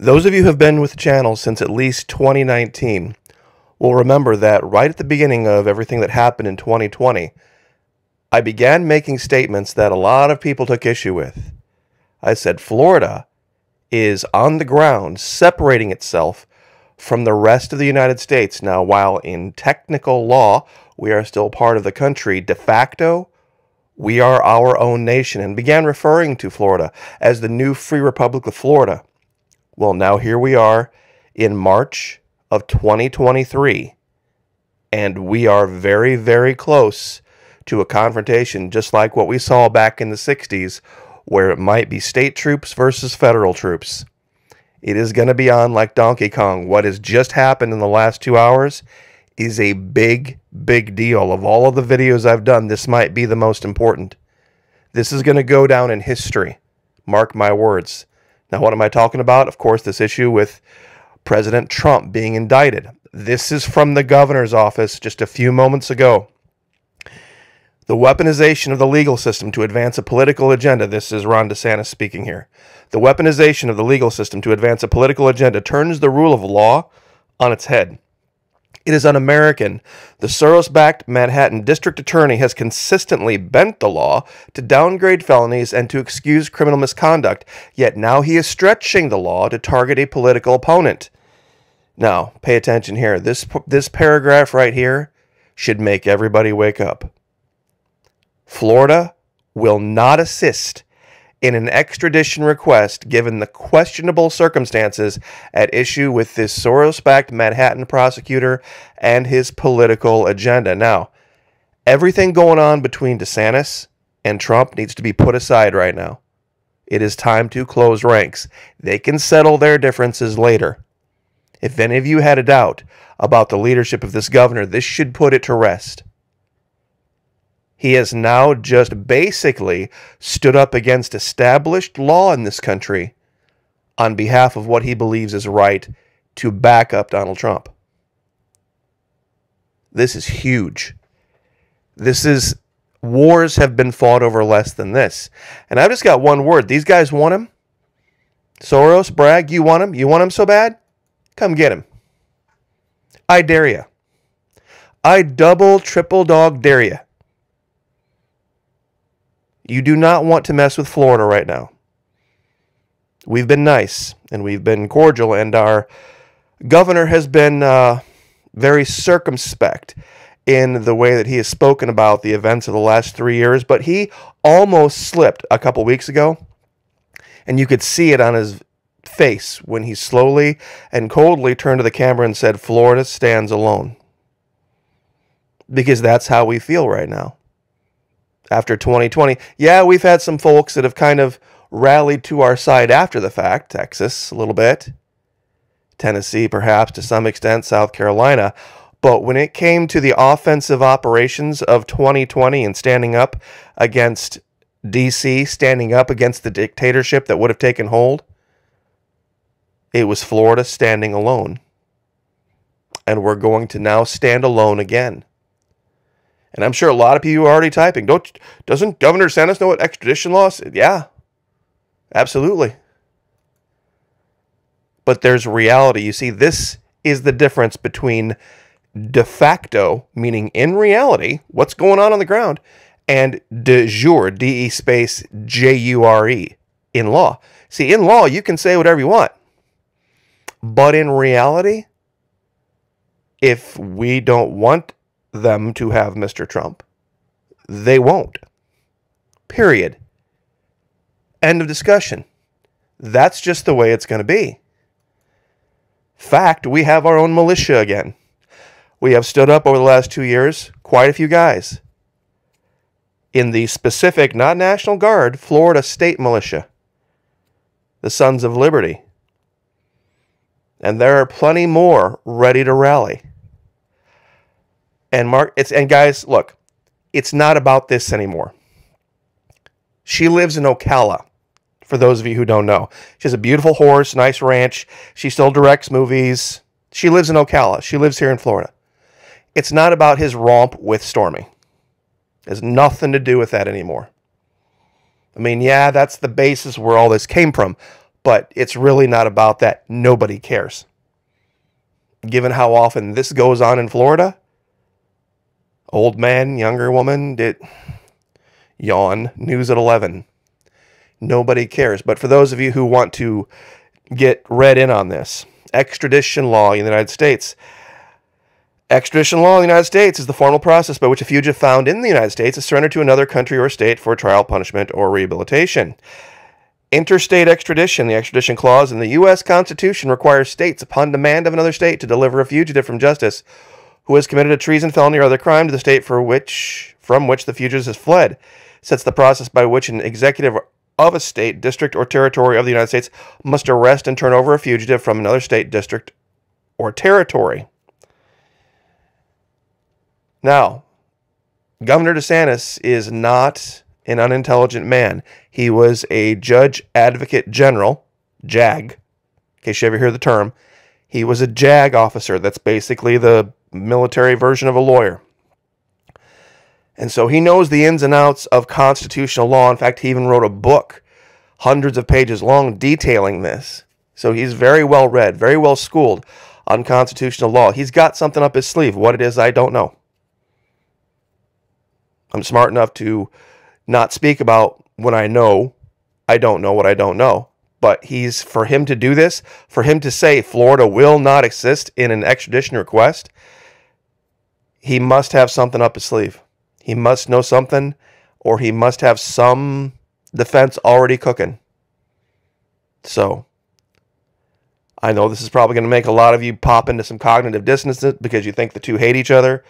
Those of you who have been with the channel since at least 2019 will remember that right at the beginning of everything that happened in 2020, I began making statements that a lot of people took issue with. I said Florida is on the ground separating itself from the rest of the United States. Now, while in technical law we are still part of the country, de facto we are our own nation, and began referring to Florida as the new Free Republic of Florida. Well, now here we are in March of 2023, and we are very, very close to a confrontation, just like what we saw back in the 60s, where it might be state troops versus federal troops. It is going to be on like Donkey Kong. What has just happened in the last two hours is a big, big deal. Of all of the videos I've done, this might be the most important. This is going to go down in history. Mark my words. Now, what am I talking about? Of course, this issue with President Trump being indicted. This is from the governor's office just a few moments ago. The weaponization of the legal system to advance a political agenda. This is Ron DeSantis speaking here. The weaponization of the legal system to advance a political agenda turns the rule of law on its head. It is un American. The Soros backed Manhattan district attorney has consistently bent the law to downgrade felonies and to excuse criminal misconduct, yet now he is stretching the law to target a political opponent. Now, pay attention here. This, this paragraph right here should make everybody wake up. Florida will not assist in an extradition request given the questionable circumstances at issue with this Soros backed Manhattan prosecutor and his political agenda. Now, everything going on between DeSantis and Trump needs to be put aside right now. It is time to close ranks. They can settle their differences later. If any of you had a doubt about the leadership of this governor, this should put it to rest. He has now just basically stood up against established law in this country on behalf of what he believes is right to back up Donald Trump. This is huge. This is wars have been fought over less than this. And I've just got one word. These guys want him. Soros, Bragg, you want him? You want him so bad? Come get him. I dare you. I double, triple dog dare you. You do not want to mess with Florida right now. We've been nice and we've been cordial, and our governor has been uh, very circumspect in the way that he has spoken about the events of the last three years, but he almost slipped a couple weeks ago, and you could see it on his face when he slowly and coldly turned to the camera and said, Florida stands alone. Because that's how we feel right now after 2020. Yeah, we've had some folks that have kind of rallied to our side after the fact, Texas a little bit, Tennessee perhaps to some extent, South Carolina. But when it came to the offensive operations of 2020 and standing up against DC, standing up against the dictatorship that would have taken hold, it was Florida standing alone. And we're going to now stand alone again. And I'm sure a lot of people are already typing. Don't doesn't Governor DeSantis know what extradition law is? Yeah. Absolutely. But there's reality. You see, this is the difference between de facto, meaning in reality, what's going on on the ground, and de jure, D E space J U R E, in law. See, in law, you can say whatever you want. But in reality, if we don't want them to have Mr. Trump. They won't. Period. End of discussion. That's just the way it's going to be. Fact, we have our own militia again. We have stood up over the last two years, quite a few guys. In the specific, not National Guard, Florida State Militia, the Sons of Liberty. And there are plenty more ready to rally. And Mark, it's and guys, look, it's not about this anymore. She lives in Ocala. For those of you who don't know, she has a beautiful horse, nice ranch. She still directs movies. She lives in Ocala. She lives here in Florida. It's not about his romp with Stormy. It has nothing to do with that anymore. I mean, yeah, that's the basis where all this came from. But it's really not about that. Nobody cares. Given how often this goes on in Florida, old man, younger woman, did yawn, news at 11. Nobody cares. But for those of you who want to get read in on this, extradition law in the United States Extradition law in the United States is the formal process by which a fugitive found in the United States is surrendered to another country or state for trial, punishment, or rehabilitation. Interstate extradition, the extradition clause in the U.S. Constitution requires states, upon demand of another state, to deliver a fugitive from justice who has committed a treason, felony, or other crime to the state for which from which the fugitive has fled. Sets the process by which an executive of a state, district, or territory of the United States must arrest and turn over a fugitive from another state, district, or territory. Now, Governor DeSantis is not an unintelligent man. He was a judge advocate general, JAG, in case you ever hear the term. He was a JAG officer. That's basically the military version of a lawyer. And so he knows the ins and outs of constitutional law. In fact, he even wrote a book, hundreds of pages long, detailing this. So he's very well read, very well schooled on constitutional law. He's got something up his sleeve. What it is, I don't know. I'm smart enough to not speak about when I know I don't know what I don't know. But he's for him to do this, for him to say Florida will not exist in an extradition request, he must have something up his sleeve. He must know something, or he must have some defense already cooking. So, I know this is probably going to make a lot of you pop into some cognitive dissonance because you think the two hate each other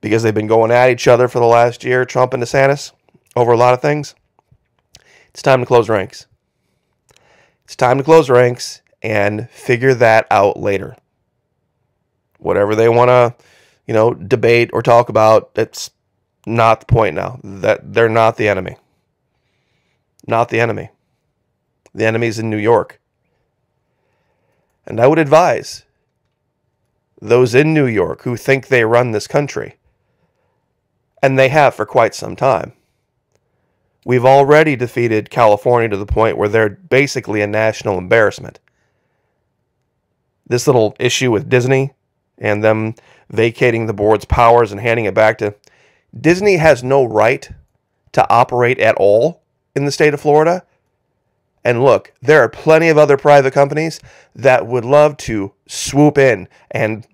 because they've been going at each other for the last year, Trump and DeSantis, over a lot of things. It's time to close ranks. It's time to close ranks and figure that out later. Whatever they want to, you know, debate or talk about, it's not the point now. That they're not the enemy. Not the enemy. The enemy's in New York. And I would advise those in New York who think they run this country and they have for quite some time. We've already defeated California to the point where they're basically a national embarrassment. This little issue with Disney and them vacating the board's powers and handing it back to Disney has no right to operate at all in the state of Florida. And look, there are plenty of other private companies that would love to swoop in and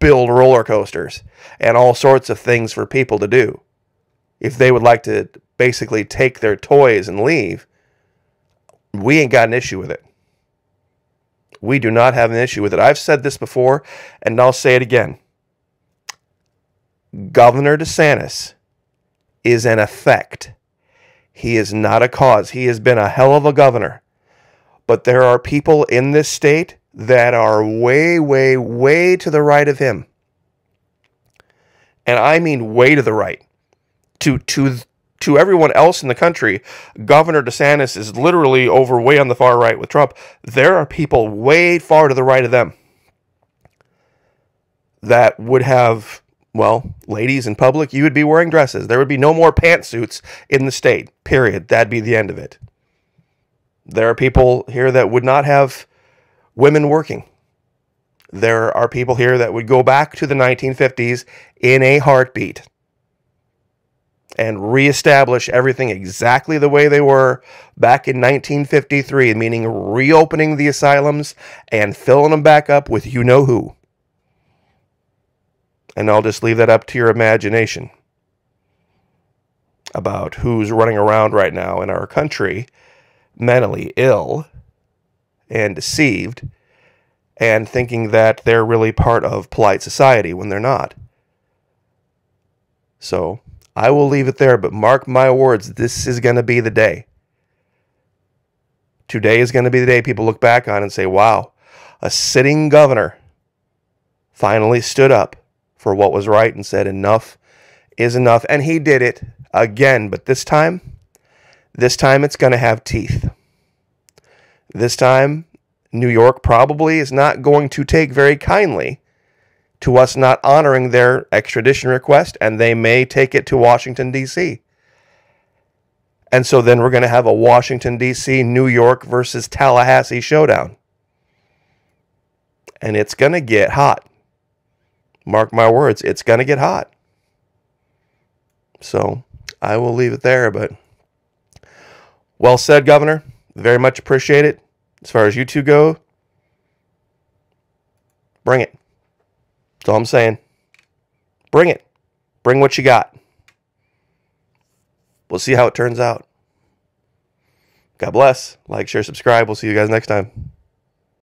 build roller coasters and all sorts of things for people to do. If they would like to basically take their toys and leave, we ain't got an issue with it. We do not have an issue with it. I've said this before, and I'll say it again. Governor DeSantis is an effect. He is not a cause. He has been a hell of a governor. But there are people in this state that are way, way, way to the right of him. And I mean way to the right. To to to everyone else in the country, Governor DeSantis is literally over way on the far right with Trump. There are people way far to the right of them that would have, well, ladies in public, you would be wearing dresses. There would be no more pantsuits in the state, period. That'd be the end of it. There are people here that would not have women working. There are people here that would go back to the 1950s in a heartbeat and reestablish everything exactly the way they were back in 1953, meaning reopening the asylums and filling them back up with you know who. And I'll just leave that up to your imagination about who's running around right now in our country mentally ill and deceived and thinking that they're really part of polite society when they're not. So I will leave it there, but mark my words, this is going to be the day. Today is going to be the day people look back on and say, wow, a sitting governor finally stood up for what was right and said, enough is enough. And he did it again, but this time, this time it's going to have teeth. This time, New York probably is not going to take very kindly to us not honoring their extradition request, and they may take it to Washington, D.C. And so then we're going to have a Washington, D.C., New York versus Tallahassee showdown. And it's going to get hot. Mark my words, it's going to get hot. So I will leave it there. But well said, Governor. Very much appreciate it. As far as you two go, bring it. That's all I'm saying. Bring it. Bring what you got. We'll see how it turns out. God bless. Like, share, subscribe. We'll see you guys next time.